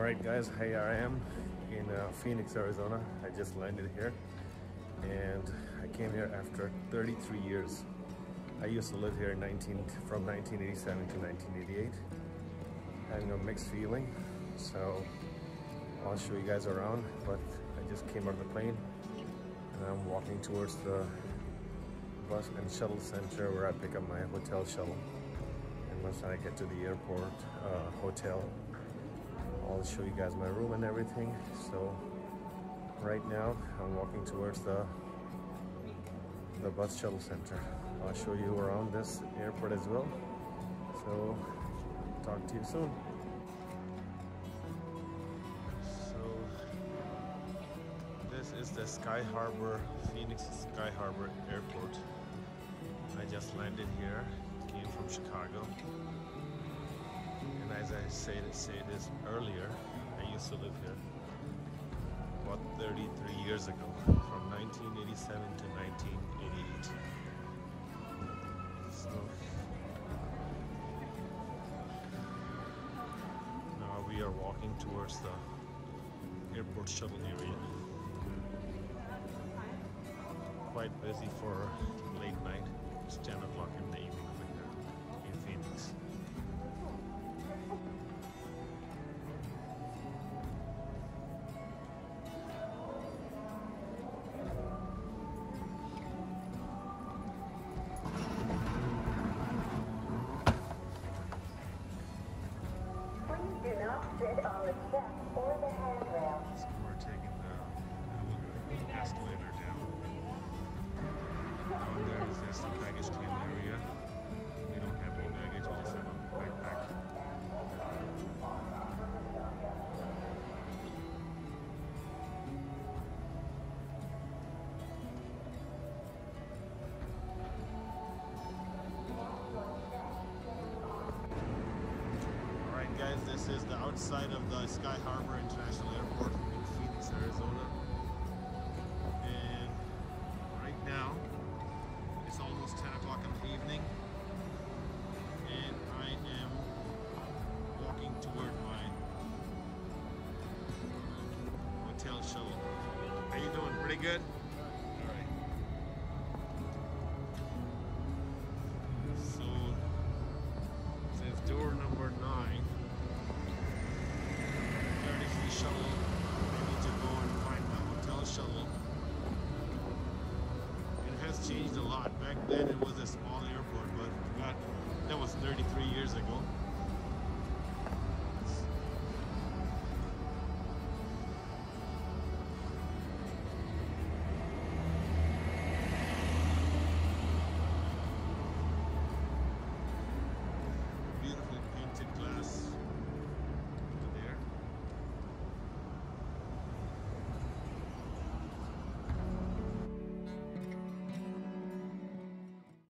All right, guys, here I am in uh, Phoenix, Arizona. I just landed here and I came here after 33 years. I used to live here in 19, from 1987 to 1988. Having a mixed feeling, so I'll show you guys around, but I just came of the plane and I'm walking towards the bus and shuttle center where I pick up my hotel shuttle. And once I get to the airport uh, hotel, I'll show you guys my room and everything. So right now I'm walking towards the the bus shuttle center. I'll show you around this airport as well. So talk to you soon. So this is the Sky Harbor, Phoenix Sky Harbor Airport. I just landed here, as I said, say this earlier, I used to live here about 33 years ago, from 1987 to 1988. So now we are walking towards the airport shuttle area. Quite busy for late night. It's 10 o'clock in the evening over here in Phoenix. Guys, this is the outside of the Sky Harbor International Airport in Phoenix, Arizona. And right now, it's almost 10 o'clock in the evening. And I am walking toward my hotel shuttle. How you doing? Pretty good? Lot. Back then it was a small airport, but that was 33 years ago.